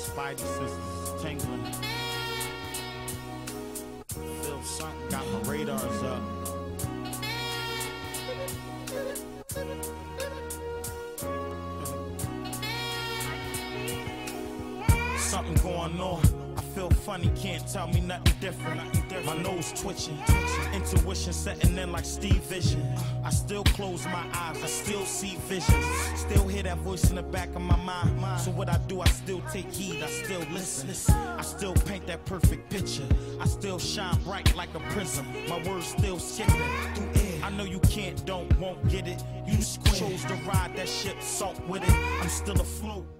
spidey senses tingling. Feel something, got my radars up. Something going on. I feel funny, can't tell me nothing different. My nose twitching, intuition setting in like Steve Vision. I still close my eyes, I still see visions. Still hear that voice in the back of my mind. So what I do, I still take heed, I still listen. I still paint that perfect picture. I still shine bright like a prism. My words still skipping through air. I know you can't, don't, won't get it. You chose to ride that ship, salt with it. I'm still afloat.